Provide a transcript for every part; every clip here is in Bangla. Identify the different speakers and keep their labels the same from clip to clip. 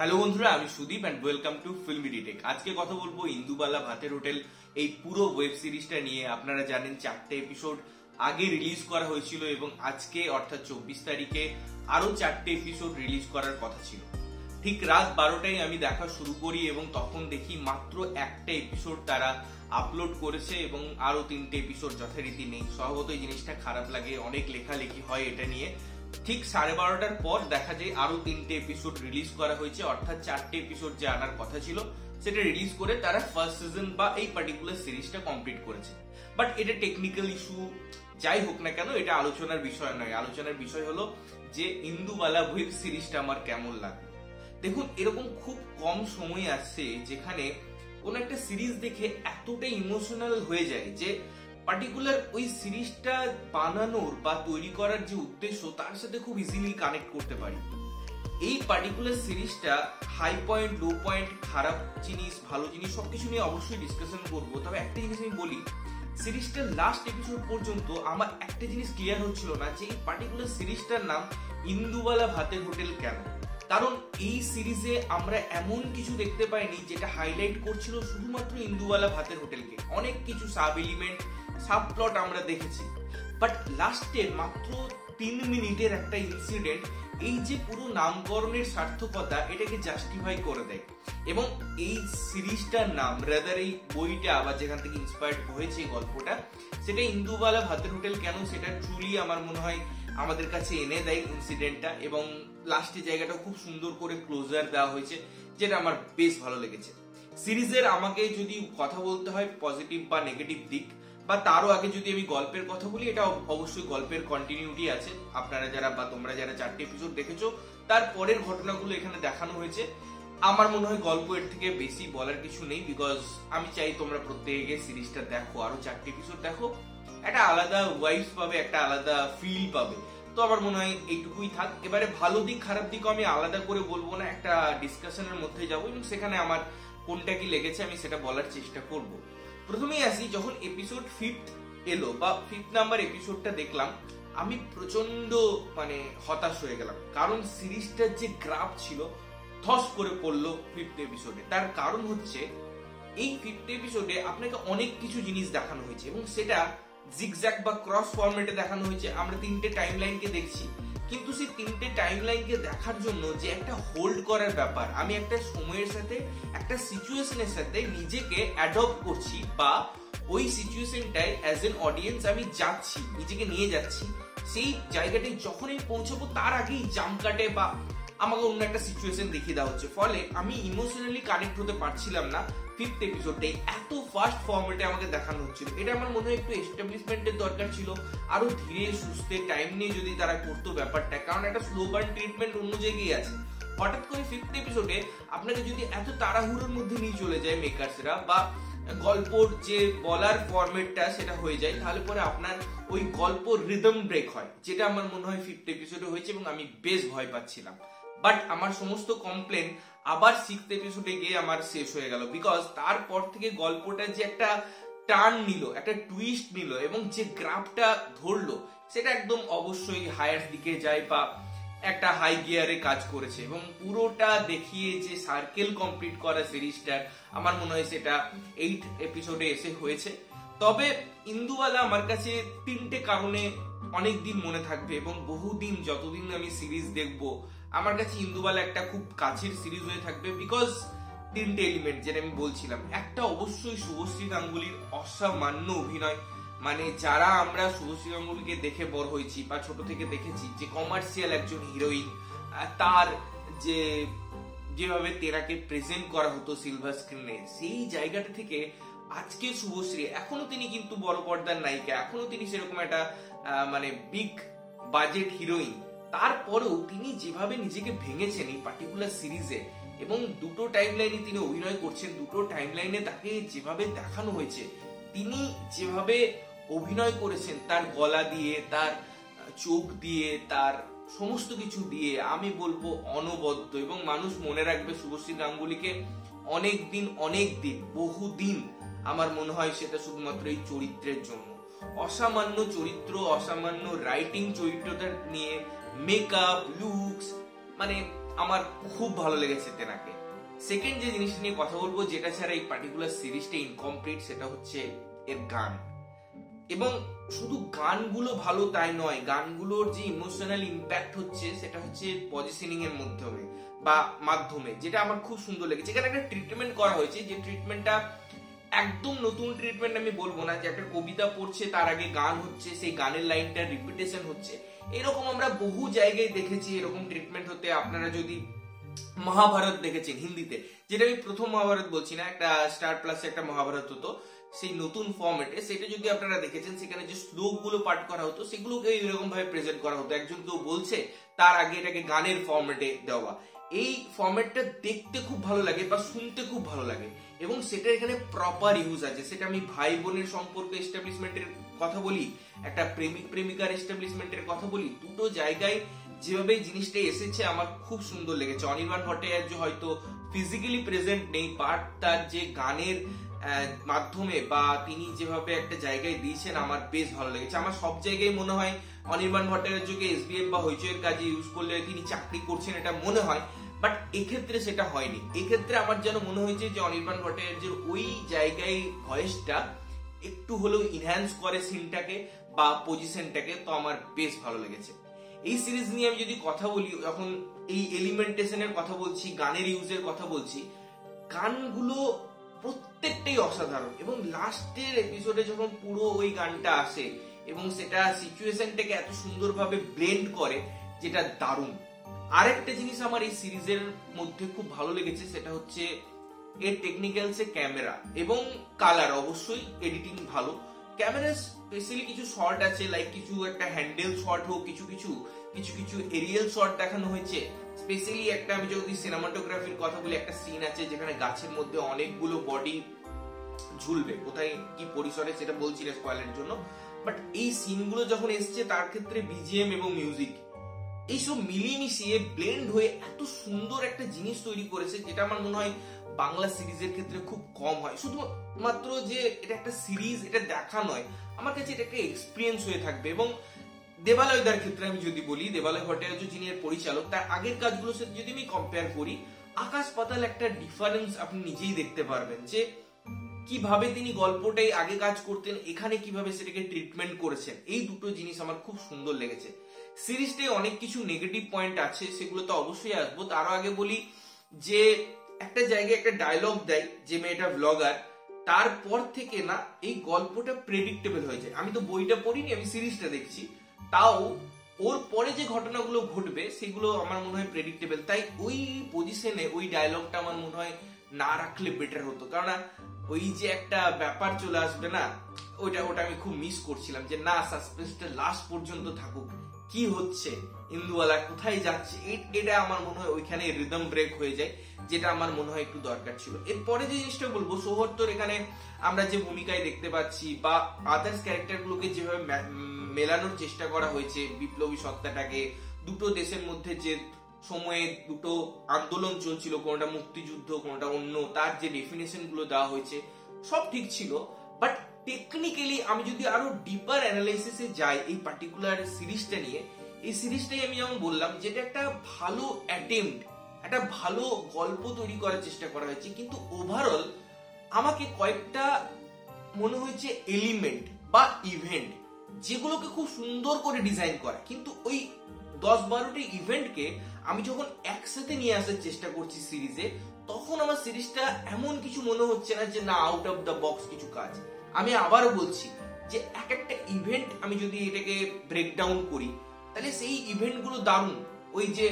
Speaker 1: হ্যালো বন্ধুরা, আমি Sudip and welcome to filmy detect আজকে কথা বলব ইন্দুবালা ভাতের হোটেল, এই পুরো ওয়েব সিরিজটা নিয়ে। আপনারা জানেন চারটে এপিসোড আগে রিলিজ করা হয়েছিল এবং আজকে, অর্থাৎ চব্বিশ তারিখে, আরও চারটে এপিসোড রিলিজ করার কথা ছিল। ঠিক রাত বারোটায় আমি দেখা শুরু করি এবং তখন দেখি মাত্র একটা এপিসোড তারা আপলোড করেছে এবং আরও তিনটে এপিসোড যথারীতি নেই। স্বভাবত এই জিনিসটা খারাপ লাগে, অনেক লেখালেখি হয় এটা নিয়ে। ঠিক সাড়ে বারোটার পর দেখা যায় আরও তিনটে এপিসোড রিলিজ করা হয়েছে, অর্থাৎ চারটে এপিসোড যে আনার কথা ছিল, সেটা রিলিজ করে তারা ফার্স্ট সিজন বা এই পার্টিকুলার সিরিজটা কমপ্লিট করেছে। বাট এটা টেকনিক্যাল ইস্যু যাই হোক না কেন, এটা আলোচনার বিষয় নয়। আলোচনার বিষয় হলো যে ইন্দুবালা ওয়েব সিরিজটা আমার কেমন লাগল। দেখুন, এরকম খুব কম সময় আসছে যেখানে কোন একটা সিরিজ দেখে এতটা ইমোশনাল হয়ে যায় যে পার্টিকুলার ওই সিরিজটা বানানোর বা তৈরি করার যে উদ্দেশ্য, তার সাথে খুব ইজিলি কানেক্ট করতে পারি। এই পার্টিকুলার সিরিজটা হাই পয়েন্ট লো পয়েন্ট খারাপ জিনিস, ভালো জিনিস, সবকিছু নিয়ে অবশ্যই ডিসকাশন করব। তবে একটা জিনিস আমি বলি, সিরিজটার লাস্ট এপিসোড পর্যন্ত আমার একটা জিনিস ক্লিয়ার হচ্ছিল না যে এই পার্টিকুলার সিরিজটার নাম ইন্দুবালা ভাতের হোটেল কেন? কারণ এই সিরিজে আমরা এমন কিছু দেখতে পাইনি যেটা হাইলাইট করছিল শুধুমাত্র ইন্দুবালা ভাতের হোটেলকে। অনেক কিছু সাব এলিমেন্ট সাব প্লট আমরা দেখেছি। বাট লাস্টে মাত্র তিন মিনিটের একটা ইনসিডেন্ট এই যে পুরো নামকরণের সার্থকতা, এটাকে জাস্টিফাই করে দেয়। এবং এই সিরিজটার নাম রাদার এই বইটা বা যেখান থেকে ইন্সপায়ার্ড হয়েছে এই গল্পটা, সেটা ইন্দুবালা ভাতের হোটেল কেন সেটা ট্রুলি আমার মনে হয় আমাদের কাছে এনে দেয় ইনসিডেন্টটা এবং লাস্টে জায়গাটা খুব সুন্দর করে ক্লোজার দেওয়া হয়েছে, যেটা আমার বেশ ভালো লেগেছে। সিরিজের আমাকে যদি কথা বলতে হয় পজিটিভ বা নেগেটিভ দিক বা তারও আগে যদি আমি গল্পের কথা বলি, এটা অবশ্যই গল্পের কন্টিনিউটি আছে। আপনারা যারা বা তোমরা যারা চারটে এপিসোড দেখেছ, তার পরের ঘটনাগুলো এখানে দেখানো হয়েছে। আমার মনে হয় গল্প এর থেকে বেশি বলার কিছু নেই বিকজ আমি চাই তোমরা প্রত্যেকে সিরিজটা দেখো আরও চারটে এপিসোড দেখো। একটা আলাদা ওয়াইফ পাবে, একটা আলাদা ফিল পাবে। তো আমার মনে হয় এইটুকুই থাক। এবারে ভালো দিক, খারাপ দিকও আমি আলাদা করে বলব না, একটা ডিসকাশনের মধ্যে যাব এবং সেখানে আমার কোনটা কি লেগেছে আমি সেটা বলার চেষ্টা করব। প্রথমেই আসি, যখন এপিসোড ফিফথ এলো বা ফিফথ নাম্বার এপিসোডটা দেখলাম, আমি প্রচণ্ড মানে হতাশ হয়ে গেলাম। কারণ সিরিজটার যে গ্রাফ ছিল, ধস করে পড়ল ফিফথ এপিসোডে তার কারণ হচ্ছে, এই ফিফথ এপিসোডে আপনাকে অনেক কিছু জিনিস দেখানো হয়েছে এবং সেটা জিগজ্যাক বা ক্রস ফরম্যাটে দেখানো হয়েছে। আমরা তিনটে টাইম লাইনকে দেখছি। কিন্তু সেই তিনটে টাইম লাইনকে দেখার জন্য যে একটা হোল্ড করার ব্যাপার, আমি একটা সময়ের সাথে, একটা সিচুয়েশনের সাথে নিজেকে অ্যাডপ্ট করছি বা ওই সিচুয়েশনটায় অ্যাজ এন অডিয়েন্স আমি যাচ্ছি, নিজেকে নিয়ে যাচ্ছি। সেই জায়গাটি যখনই পৌঁছাবো, তার আগেই জাম কাটে বা আমাকে অন্য একটা সিচুয়েশন দেখিয়ে দেওয়া হচ্ছে। ফলে আমি ইমোশনালি কানেক্ট হতে পারছিলাম না ফিফথ এপিসোডে এত ফাস্ট ফর্মেটে আমাকে দেখানো হচ্ছিল। এটা আমার মনে হয় একটু এস্টাবলিশমেন্টের দরকার ছিল। আরও ধীরে সুস্থে টাইম নিয়ে যদি তারা করতো ব্যাপারটা। কারণ একটা স্লো বার্ন ট্রিটমেন্ট অন্য জায়গায় আছে। হঠাৎ করে ফিফথ এপিসোডে আপনাকে যদি এত তাড়াহুড়োর মধ্যে নিয়ে চলে যায় মেকার্সরা বা গল্পর যে বলার ফরম্যাটটা সেটা হয়ে যায়, তাহলে পরে আপনার ওই গল্প রিদম ব্রেক হয়। যেটা আমার মনে হয় ফিফথ এপিসোডে হয়েছে এবং আমি বেশ ভয় পাচ্ছিলাম। বাট আমার সমস্ত কমপ্লেন আবার সিক্সথ এপিসোডে গিয়ে আমার শেষ হয়ে গেল। বিকজ তারপর থেকে গল্পটা যে একটা টার্ন নিল, একটা টুইস্ট নিল এবং যে গ্রাফটা ধরলো, সেটা একদম অবশ্যই হায়ার দিকে যায় বা একটা হাই গিয়ারে কাজ করেছে। এবং পুরোটা দেখিয়ে যে সার্কেল কমপ্লিট করা সিরিজটার আমার মনে হয় সেটা এইট এপিসোডে এসে হয়েছে। তবে ইন্দুওয়ালা আমার কাছে তিনটে কারণে অনেক দিন মনে থাকবে এবং বহুদিন, যতদিন আমি সিরিজ দেখব আমার কাছে ইন্দুবালা একটা খুব কাছের সিরিজ হয়ে থাকবে বিকজ তিনটে এলিমেন্ট যেটা আমি বলছিলাম। একটা অবশ্যই শুভশ্রী গাঙ্গুলির অসামান্য অভিনয় মানে যারা আমরা শুভশ্রী গাঙ্গুলিকে দেখে বড় হয়েছি বা ছোট থেকে দেখেছি, যে কমার্শিয়াল একজন হিরোইন তার যে যেভাবে তেরাকে প্রেজেন্ট করা হতো সিলভার স্ক্রিনে সেই জায়গাটা থেকে আজকে শুভশ্রী, এখনও তিনি কিন্তু বড় পর্দার নায়িকা, এখনও তিনি সেরকম একটা মানে বিগ বাজেট হিরোইন তারপরেও তিনি যেভাবে নিজেকে ভেঙেছেন এই পার্টিকুলার সিরিজে এবং দুটো টাইম লাইনে তিনি অভিনয় করছেন, দুটো টাইম লাইনে তাকে যেভাবে দেখানো হয়েছে, তিনি যেভাবে অভিনয় করেছেন, তার গলা দিয়ে, তার চোখ দিয়ে, তার সমস্ত কিছু দিয়ে, আমি বলব অনবদ্য, এবং মানুষ মনে রাখবে শুভশ্রী গাঙ্গুলিকে অনেক দিন অনেক দিন বহুদিন আমার মনে হয় সেটা শুধুমাত্র এই চরিত্রের জন্য। অসামান্য চরিত্র, অসামান্য রাইটিং চরিত্রটা নিয়ে মেকআপ লুকস মানে আমার খুব ভালো লেগেছে তেনাকে। সেকেন্ড যে জিনিসটা নিয়ে কথা বলব, যেটা ছাড়া এই পার্টিকুলার সিরিজটা ইনকমপ্লিট সেটা হচ্ছে এর গান। এবং শুধু গানগুলো ভালো তাই নয়, গানগুলোর যে ইমোশনাল ইম্প্যাক্ট হচ্ছে, সেটা হচ্ছে পজিশনিং এর মাধ্যমে বা মাধ্যমে, যেটা আমার খুব সুন্দর লেগেছে। এখানে একটা ট্রিটমেন্ট করা হয়েছে, যে ট্রিটমেন্টটা একদম নতুন ট্রিটমেন্ট আমি বলব না যে একটা কবিতা পড়ছে, তার আগে গান হচ্ছে, সেই গানের লাইনটা রিপিটেশন হচ্ছে। এরকম আমরা বহু জায়গায় দেখেছি এরকম ট্রিটমেন্ট হতে। আপনারা যদি মহাভারত দেখেছেন হিন্দিতে, যেটা আমি প্রথম মহাভারত বলছি না, একটা স্টার প্লাস একটা মহাভারত হতো, সেই নতুন ফর্মেটে সেটা যদি আপনারা দেখেছেন, সেখানে যে শ্লোকগুলো পাঠ করা হতো, সেগুলোকে এরকম ভাবে প্রেজেন্ট করা হতো। একজন কেউ বলছে, তার আগে এটাকে গানের ফর্মেটে দেওয়া। এই ফর্মেটটা দেখতে খুব ভালো লাগে বা শুনতে খুব ভালো লাগে। এবং সেটা এখানে প্রপার ইউজ আছে। সেটা আমি ভাই বোনের সম্পর্ক এস্টাবলিশমেন্টের কথা বলি, একটা প্রেমিক প্রেমিকার এস্টাবলিশমেন্টের কথা বলি, দুটো জায়গায় যেভাবে জিনিসটা এসেছে আমার খুব সুন্দর লেগেছে। অনির্বাণ ভট্টাচার্য হয়তো ফিজিক্যালি প্রেজেন্ট নেই বাট তার যে গানের মাধ্যমে বা তিনি যেভাবে একটা জায়গায় দিয়েছেন, আমার বেশ ভালো লেগেছে। আমার সব জায়গায় মনে হয় অনির্বাণ ভট্টাচার্যকে এসবিএফ বা হইচয়ের কাজে ইউজ করলে তিনি চাকরি করছেন, এটা মনে হয়। বাট এক্ষেত্রে সেটা হয়নি। এক্ষেত্রে আমার যেন মনে হয়েছে যে অনির্বাণ ভট্টাচার্যের ওই জায়গায় ভয়েসটা একটু হলেও ইনহ্যান্স করে সিনটাকে বা পজিশনটাকে তো আমার বেশ ভালো লেগেছে। এই সিরিজ নিয়ে আমি যদি কথা বলি, যখন এই এলিমেন্টেশনের কথা বলছি, গানের ইউজের কথা বলছি, গানগুলো প্রত্যেকটাই অসাধারণ। এবং লাস্টের এপিসোডে যখন পুরো ওই গানটা আসে, এবং সেটা সিচুয়েশনটাকে এত সুন্দরভাবে ব্লেন্ড করে, যেটা দারুণ। আরেকটা জিনিস আমার এই সিরিজের মধ্যে খুব ভালো লেগেছে, সেটা হচ্ছে এর টেকনিক্যালসে ক্যামেরা এবং কালার অবশ্যই এডিটিং ভালো। ক্যামেরা স্পেশালি কিছু শর্ট আছে লাইক কিছু একটা হ্যান্ডেল শট হোক, কিছু কিছু কিছু কিছু এরিয়াল শট দেখানো হয়েছে। স্পেশালি একটা আমি যদি সিনেমাটোগ্রাফির কথা বলি, একটা সিন আছে যেখানে গাছের মধ্যে অনেকগুলো বডি ঝুলবে। কোথায় কি পরিসরে সেটা বলছি না স্পয়েলের জন্য। বাট এই সিনগুলো যখন এসছে, তার ক্ষেত্রে বিজিএম এবং মিউজিক এইসব মিলিয়ে ব্লেন্ড হয়ে এত সুন্দর একটা জিনিস তৈরি করেছে, যেটা আমার মনে হয় বাংলা সিরিজের ক্ষেত্রে খুব কম হয়। শুধুমাত্র যে এটা একটা সিরিজ এটা দেখা নয়, আমার কাছে এটা একটা এক্সপিরিয়েন্স হয়ে থাকবে। এবং দেবালয়দার ক্ষেত্রে আমি যদি বলি, দেবালয় ভট্টাচার্য যিনি এর পরিচালক, তার আগের কাজগুলোর সাথে যদি আমি কম্পেয়ার করি, আকাশ পাতাল একটা ডিফারেন্স আপনি নিজেই দেখতে পারবেন যে কীভাবে তিনি গল্পটাই আগে কাজ করতেন, এখানে কীভাবে সেটাকে ট্রিটমেন্ট করেছেন, এই দুটো জিনিস আমার খুব সুন্দর লেগেছে। সিরিজটায় অনেক কিছু নেগেটিভ পয়েন্ট আছে, সেগুলো তো অবশ্যই আসব। তারও আগে বলি যে, একটা জায়গায় একটা ডায়লগ দেয় যে মেয়েটা ব্লগার তারপর থেকে না এই গল্পটা প্রেডিক্টেবল হয়ে যায়। আমি তো বইটা পড়িনি, আমি সিরিজটা দেখছি। তাও ওর পরে যে ঘটনাগুলো ঘটবে, সেগুলো আমার মনে হয় প্রেডিক্টেবল তাই ওই পজিশনে ওই ডায়লগটা আমার মনে হয় না রাখলে বেটার হতো। কারণ ওই যে একটা ব্যাপার চলে আসবে না, ওইটা, ওটা আমি খুব মিস করছিলাম যে না সাসপেন্সটা লাস্ট পর্যন্ত থাকুক। কি হচ্ছে? ইন্দুওয়ালা কোথায় যাচ্ছে? এটা আমার মনে হয় ওইখানে রিদম ব্রেক হয়ে যায়, যেটা আমার মনে হয় একটু দরকার ছিল। এরপরে যে জিনিসটা বলব, সৌহর্তর এখানে আমরা যে ভূমিকায় দেখতে পাচ্ছি বা আদার্স ক্যারেক্টার গুলোকে যেভাবে মেলানোর চেষ্টা করা হয়েছে, বিপ্লবী সত্তাটাকে, দুটো দেশের মধ্যে যে সময়ে দুটো আন্দোলন চলছিল, কোনটা মুক্তিযুদ্ধ, কোনটা অন্য, তার যে ডেফিনেশনগুলো দেওয়া হয়েছে, সব ঠিক ছিল। বাট টেকনিক্যালি আমি যদি আরও ডিপার অ্যানালাইসিসে যাই এই পার্টিকুলার সিরিজটা নিয়ে, এই সিরিজটাই আমি যেমন বললাম যেটা একটা ভালো অ্যাটেম্পট একটা ভালো গল্প তৈরি করার চেষ্টা করা হয়েছে। কিন্তু ওভারঅল আমাকে কয়েকটা মনে হয়েছে এলিমেন্ট বা ইভেন্ট যেগুলোকে খুব সুন্দর করে ডিজাইন করা। কিন্তু ওই দশ বারোটি ইভেন্টকে আমি যখন একসাথে নিয়ে আসার চেষ্টা করছি সিরিজে তখন আমার সিরিজটা এমন কিছু মনে হচ্ছে না যে না আউট অফ দ্য বক্স কিছু কাজ। আমি আবারও বলছি যে এক একটা ইভেন্ট আমি যদি এটাকে ব্রেকডাউন করি, তাহলে সেই ইভেন্টগুলো দারুণ। ওই যে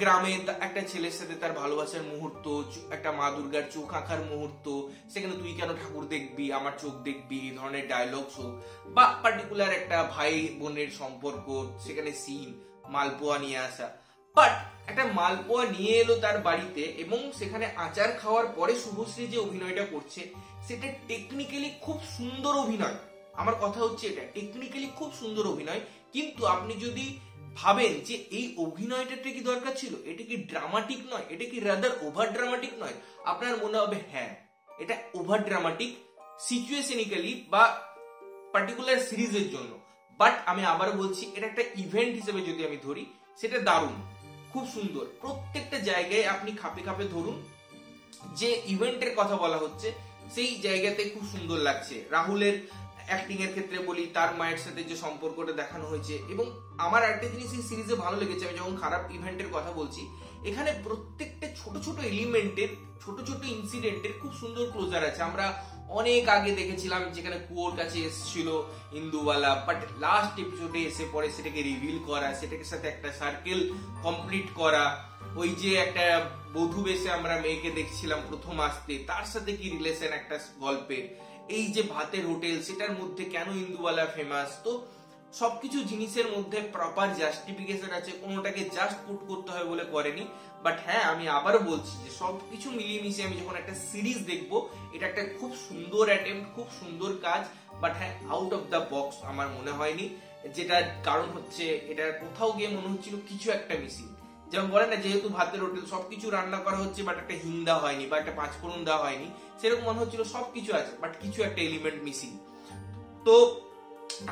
Speaker 1: গ্রামে একটা ছেলের সাথে তার ভালোবাসার মুহূর্ত একটা মা দুর্গার চোখ আঁকার মুহূর্ত, সেখানে তুই কেন ঠাকুর দেখবি, আমার চোখ দেখবি, এই ধরনের ডায়লগস হোক, বা পার্টিকুলার একটা ভাই বোনের সম্পর্ক, সেখানে সিন মালপোয়া নিয়ে আসা। বাট একটা মালপোয়া নিয়ে এলো তার বাড়িতে এবং সেখানে আচার খাওয়ার পরে শুভশ্রী যে অভিনয়টা করছে সেটা টেকনিক্যালি খুব সুন্দর অভিনয়। আমার কথা হচ্ছে এটা টেকনিক্যালি খুব সুন্দর অভিনয়, কিন্তু আপনি যদি ভাবেন যে এই অভিনয়টা কি দরকার ছিল, এটা কি ড্রামাটিক নয়, এটা কি রাদার ওভার ড্রামাটিক নয়, আপনার মনে হবে হ্যাঁ এটা ওভার ড্রামাটিক সিচুয়েশনিক্যালি বা পার্টিকুলার সিরিজের জন্য। বাট আমি আবার বলছি, এটা একটা ইভেন্ট হিসেবে যদি আমি ধরি, সেটা দারুণ, খুব সুন্দর। প্রত্যেকটা জায়গায় আপনি খাপে খাপে ধরুন, যে ইভেন্টের কথা বলা হচ্ছে সেই জায়গাতে খুব সুন্দর লাগছে। রাহুলের অ্যাক্টিং এর ক্ষেত্রে বলি, তার মায়ের সাথে যে সম্পর্কটা দেখানো হয়েছে। এবং আমার একটা জিনিস এই সিরিজে ভালো লেগেছে, আমি যখন খারাপ ইভেন্টের কথা বলছি, এখানে প্রত্যেকটা ছোট ছোট এলিমেন্টের ছোট ছোট ইনসিডেন্টের খুব সুন্দর ক্লোজার আছে। আমরা অনেক আগে দেখেছিলাম যেখানে কুয়োর কাছে এসেছিল ইন্দুওয়ালা বাট লাস্ট এপিসোডে এসে পরে সেটাকে রিভিল করা, সেটাকে সাথে একটা সার্কেল কমপ্লিট করা। ওই যে একটা বধু বেশে আমরা মেয়েকে দেখছিলাম প্রথম আসতে, তার সাথে কি রিলেশন একটা গল্পের এই যে ভাতের হোটেল, সেটার মধ্যে কেন ইন্দুওয়ালা ফেমাস তো সবকিছু জিনিসের মধ্যে প্রপার জাস্টিফিকেশন আছে, কোনোটাকে জাস্ট পুট করতে হয় বলে করেনি। বাট হ্যাঁ আমি আবারও বলছি যে সবকিছু মিলিয়ে মিশিয়ে আমি যখন একটা সিরিজ দেখব, এটা একটা খুব সুন্দর অ্যাটেম্প খুব সুন্দর কাজ বাট হ্যাঁ আউট অফ দ্য বক্স আমার মনে হয়নি। যেটার কারণ হচ্ছে, এটা কোথাও গিয়ে মনে হচ্ছিল কিছু একটা মিসিং যেমন বলে না, যেহেতু ভাতের হোটেল, সবকিছু রান্না করা হচ্ছে বাট একটা হিং দেওয়া হয়নি, বা একটা পাঁচফোড়ন দেওয়া হয়নি, সেরকম মনে হচ্ছিল সবকিছু আছে বাট কিছু একটা এলিমেন্ট মিসিং তো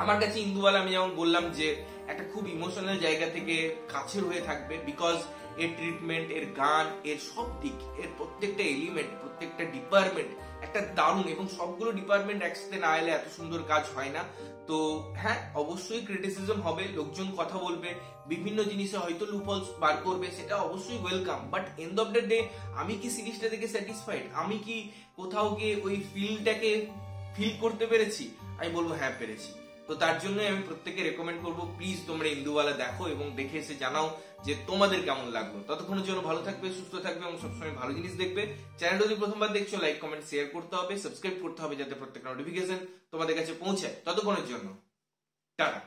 Speaker 1: আমার কাছে ইন্দুওয়ালা আমি যেমন বললাম যে একটা খুব ইমোশনাল জায়গা থেকে কাছের হয়ে থাকবে বিকজ এর ট্রিটমেন্ট এর গান, এর সব দিক, এর প্রত্যেকটা এলিমেন্ট প্রত্যেকটা ডিপার্টমেন্ট একটা দারুণ এবং সবগুলো ডিপার্টমেন্ট একসাথে না এলে এত সুন্দর কাজ হয় না। তো হ্যাঁ অবশ্যই ক্রিটিসিজম হবে, লোকজন কথা বলবে, বিভিন্ন জিনিসে হয়তো লুপলস বার করবে, সেটা অবশ্যই welcome but end of the day আমি কি সিরিজটা দেখে স্যাটিসফাইড আমি কি কোথাও গিয়ে ওই ফিলটাকে ফিল করতে পেরেছি? আমি বলব হ্যাঁ পেরেছি। তো তার জন্য আমি প্রত্যেকে রেকমেন্ড করব প্লিজ তোমরা ইন্দুওয়ালা দেখো এবং দেখে এসে জানাও যে তোমাদের কেমন লাগল। ততক্ষণের জন্য ভালো থাকবে, সুস্থ থাকবে এবং সবসময় ভালো জিনিস দেখবে। চ্যানেল যদি প্রথমবার দেখছ লাইক কমেন্ট শেয়ার করতে হবে সাবস্ক্রাইব করতে হবে যাতে প্রত্যেকটা নোটিফিকেশন তোমাদের কাছে পৌঁছায়। ততক্ষণের জন্য, টাটা।